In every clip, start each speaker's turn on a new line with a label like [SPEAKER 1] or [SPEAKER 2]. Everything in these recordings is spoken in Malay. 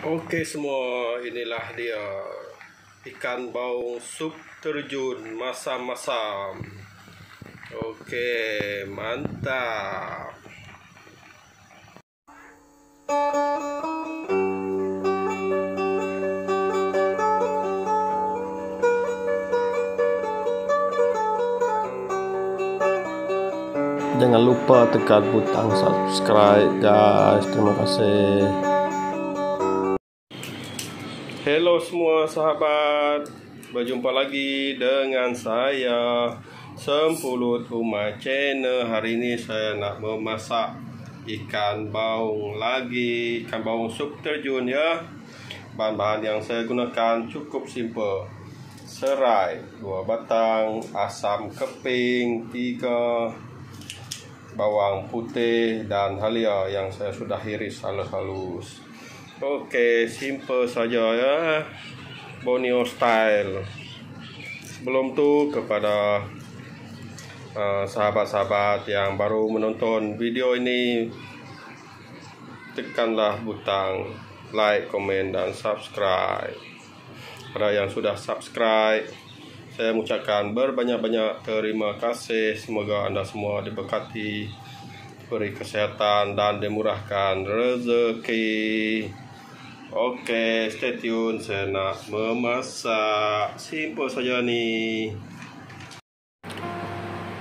[SPEAKER 1] Okey semua, inilah dia ikan baung sup terjun masam-masam. Okey, mantap. Jangan lupa tekan butang subscribe guys. Terima kasih. Hello semua sahabat. Berjumpa lagi dengan saya Sempulut Umar Channel. Hari ini saya nak memasak ikan baung lagi, ikan baung sup terjun ya. Bahan-bahan yang saya gunakan cukup simple. Serai dua batang, asam keping tiga bawang putih dan halia yang saya sudah iris halus-halus. Okey, simple saja ya. Borneo style. Sebelum tu kepada uh, sahabat-sahabat uh, yang baru menonton video ini tekanlah butang like, komen dan subscribe. Pada yang sudah subscribe saya mengucapkan berbanyak-banyak terima kasih. Semoga anda semua diberkati, beri kesehatan dan dimurahkan rezeki. Okey, stay tune. Nak memasak. Simple saja ni.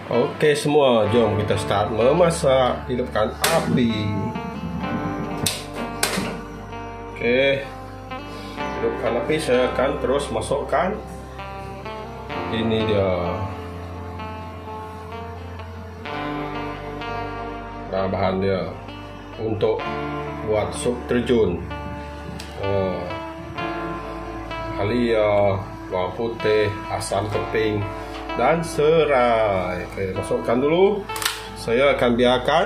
[SPEAKER 1] Okey semua, jom kita start memasak. Hidupkan api. Okey. Hidupkan api, saya akan terus masukkan ini dia bahan dia untuk buat sup terjun oh. halia bawang putih asam keping dan serai. Okay, masukkan dulu. Saya akan biarkan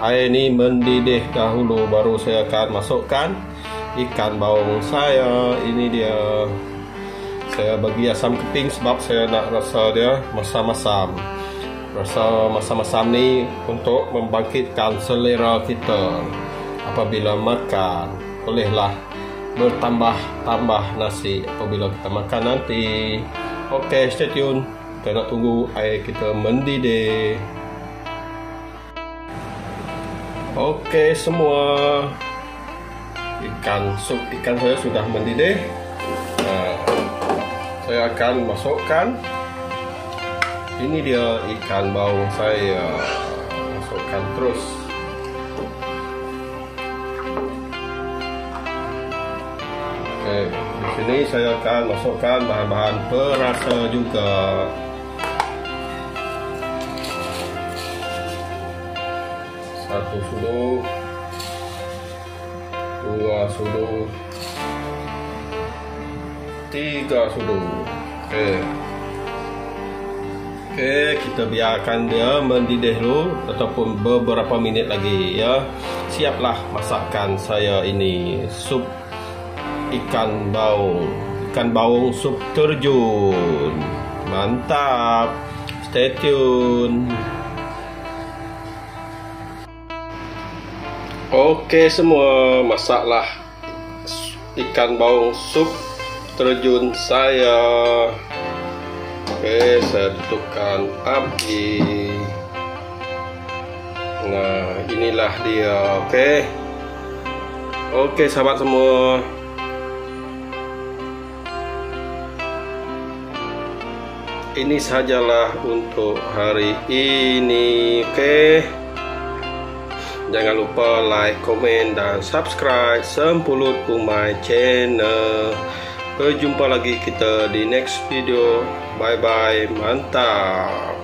[SPEAKER 1] air ini mendidih dahulu baru saya akan masukkan ikan baung saya. Ini dia. Saya bagi asam keping sebab saya nak rasa dia masam-masam. Rasa masam-masam ni untuk membangkitkan selera kita apabila makan bolehlah bertambah-tambah nasi apabila kita makan nanti. Ok stay tune. Kita nak tunggu air kita mendidih. Ok semua. Ikan sup ikan saya sudah mendidih. Saya akan masukkan. Ini dia ikan baung saya. Masukkan terus Di sini saya akan masukkan bahan-bahan perasa juga. Satu sudu dua sudu tiga sudu oke oke kita biarkan dia mendidih dulu ataupun beberapa minit lagi ya. Siaplah masakan saya ini. Sup ikan baung ikan baung sup terjun. Mantap. Stay tune. Oke semua masaklah ikan baung sup terjun saya. Oke saya tutupkan api. Nah inilah dia. Oke Oke sahabat semua Ini sajalah untuk hari ini Oke Jangan lupa like, komen dan subscribe Sempulut Umai Channel Berjumpa lagi kita di next video. Bye bye. Mantap.